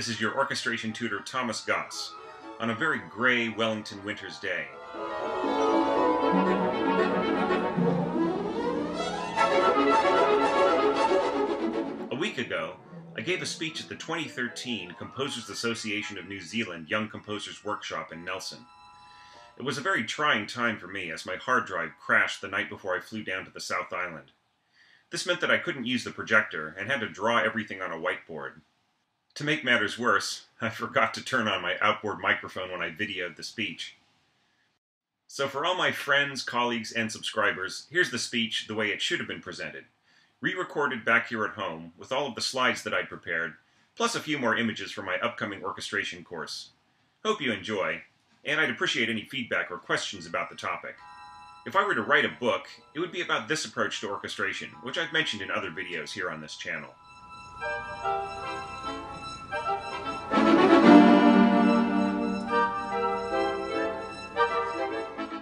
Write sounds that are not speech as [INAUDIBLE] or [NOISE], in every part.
This is your orchestration tutor, Thomas Goss, on a very gray Wellington winter's day. A week ago, I gave a speech at the 2013 Composers Association of New Zealand Young Composers Workshop in Nelson. It was a very trying time for me as my hard drive crashed the night before I flew down to the South Island. This meant that I couldn't use the projector and had to draw everything on a whiteboard. To make matters worse, [LAUGHS] I forgot to turn on my outboard microphone when I videoed the speech. So, for all my friends, colleagues, and subscribers, here's the speech the way it should have been presented re recorded back here at home with all of the slides that I'd prepared, plus a few more images for my upcoming orchestration course. Hope you enjoy, and I'd appreciate any feedback or questions about the topic. If I were to write a book, it would be about this approach to orchestration, which I've mentioned in other videos here on this channel.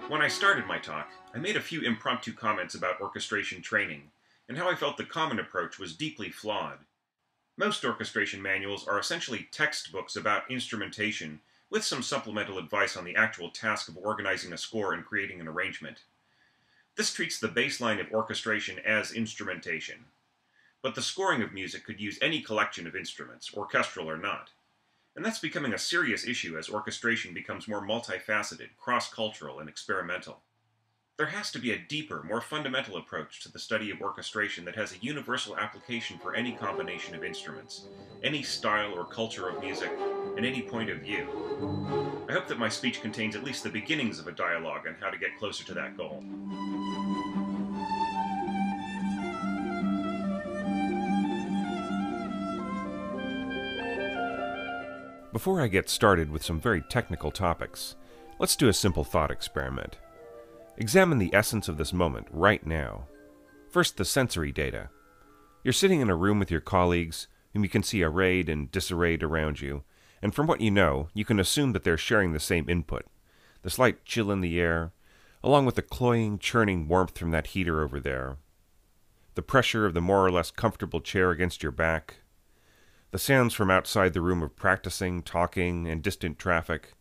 When I started my talk, I made a few impromptu comments about orchestration training, and how I felt the common approach was deeply flawed. Most orchestration manuals are essentially textbooks about instrumentation, with some supplemental advice on the actual task of organizing a score and creating an arrangement. This treats the baseline of orchestration as instrumentation. But the scoring of music could use any collection of instruments, orchestral or not. And that's becoming a serious issue as orchestration becomes more multifaceted, cross-cultural, and experimental. There has to be a deeper, more fundamental approach to the study of orchestration that has a universal application for any combination of instruments, any style or culture of music, and any point of view. I hope that my speech contains at least the beginnings of a dialogue on how to get closer to that goal. Before I get started with some very technical topics, let's do a simple thought experiment. Examine the essence of this moment right now. First, the sensory data. You're sitting in a room with your colleagues, whom you can see arrayed and disarrayed around you, and from what you know, you can assume that they're sharing the same input the slight chill in the air, along with the cloying, churning warmth from that heater over there, the pressure of the more or less comfortable chair against your back, the sounds from outside the room of practicing, talking, and distant traffic,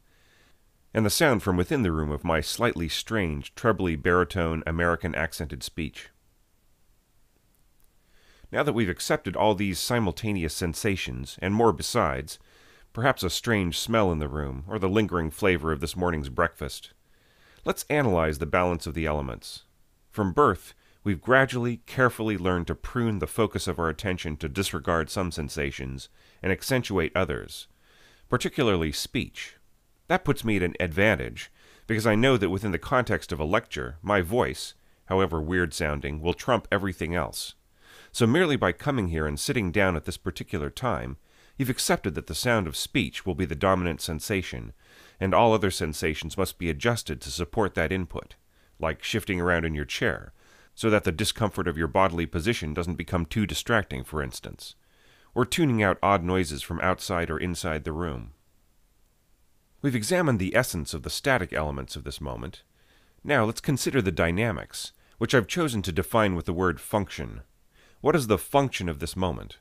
and the sound from within the room of my slightly strange, trebly baritone, American accented speech. Now that we've accepted all these simultaneous sensations, and more besides, perhaps a strange smell in the room, or the lingering flavor of this morning's breakfast, let's analyze the balance of the elements. From birth, we've gradually, carefully learned to prune the focus of our attention to disregard some sensations and accentuate others, particularly speech. That puts me at an advantage, because I know that within the context of a lecture, my voice, however weird sounding, will trump everything else. So merely by coming here and sitting down at this particular time, you've accepted that the sound of speech will be the dominant sensation, and all other sensations must be adjusted to support that input, like shifting around in your chair, so that the discomfort of your bodily position doesn't become too distracting, for instance, or tuning out odd noises from outside or inside the room. We've examined the essence of the static elements of this moment. Now let's consider the dynamics, which I've chosen to define with the word function. What is the function of this moment?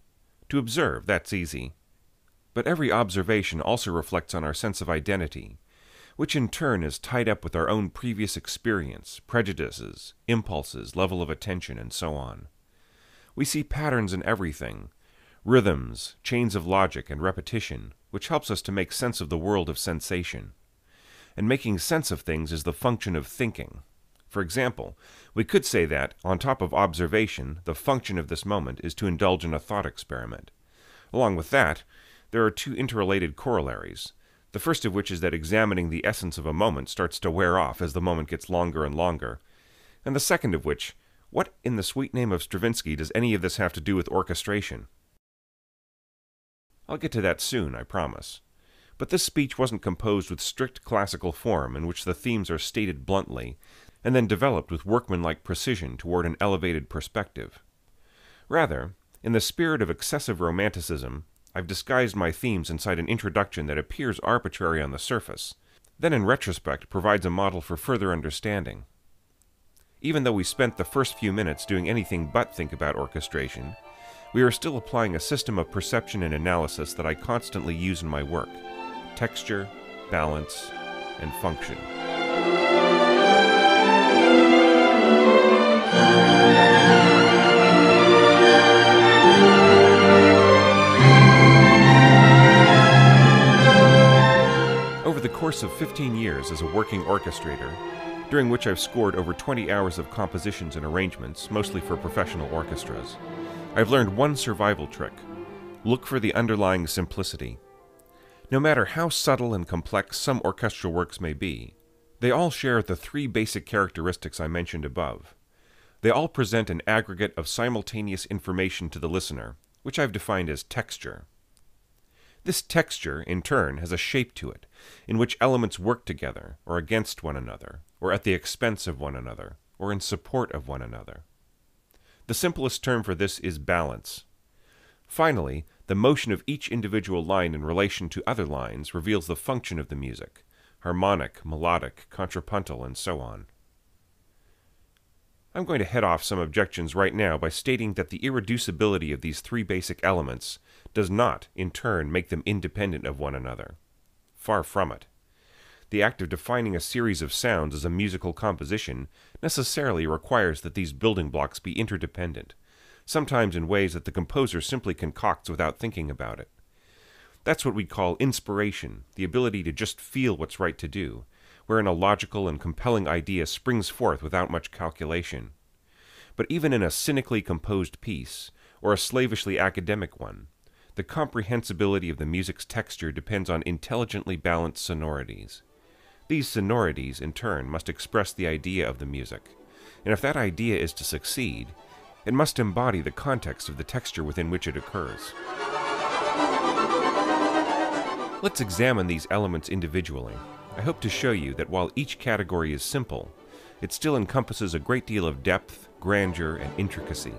To observe, that's easy. But every observation also reflects on our sense of identity, which in turn is tied up with our own previous experience, prejudices, impulses, level of attention, and so on. We see patterns in everything rhythms, chains of logic, and repetition, which helps us to make sense of the world of sensation. And making sense of things is the function of thinking. For example, we could say that, on top of observation, the function of this moment is to indulge in a thought experiment. Along with that, there are two interrelated corollaries. The first of which is that examining the essence of a moment starts to wear off as the moment gets longer and longer. And the second of which, what in the sweet name of Stravinsky does any of this have to do with orchestration? I'll get to that soon, I promise. But this speech wasn't composed with strict classical form in which the themes are stated bluntly, and then developed with workmanlike precision toward an elevated perspective. Rather, in the spirit of excessive romanticism, I've disguised my themes inside an introduction that appears arbitrary on the surface, then in retrospect provides a model for further understanding. Even though we spent the first few minutes doing anything but think about orchestration, we are still applying a system of perception and analysis that I constantly use in my work texture, balance, and function. Course of 15 years as a working orchestrator, during which I've scored over 20 hours of compositions and arrangements, mostly for professional orchestras, I've learned one survival trick look for the underlying simplicity. No matter how subtle and complex some orchestral works may be, they all share the three basic characteristics I mentioned above. They all present an aggregate of simultaneous information to the listener, which I've defined as texture. This texture, in turn, has a shape to it, in which elements work together, or against one another, or at the expense of one another, or in support of one another. The simplest term for this is balance. Finally, the motion of each individual line in relation to other lines reveals the function of the music harmonic, melodic, contrapuntal, and so on. I'm going to head off some objections right now by stating that the irreducibility of these three basic elements does not, in turn, make them independent of one another. Far from it the act of defining a series of sounds as a musical composition necessarily requires that these building blocks be interdependent, sometimes in ways that the composer simply concocts without thinking about it. That's what we'd call inspiration, the ability to just feel what's right to do, wherein a logical and compelling idea springs forth without much calculation. But even in a cynically composed piece, or a slavishly academic one, the comprehensibility of the music's texture depends on intelligently balanced sonorities. These sonorities, in turn, must express the idea of the music, and if that idea is to succeed, it must embody the context of the texture within which it occurs. Let's examine these elements individually. I hope to show you that while each category is simple, it still encompasses a great deal of depth, grandeur, and intricacy.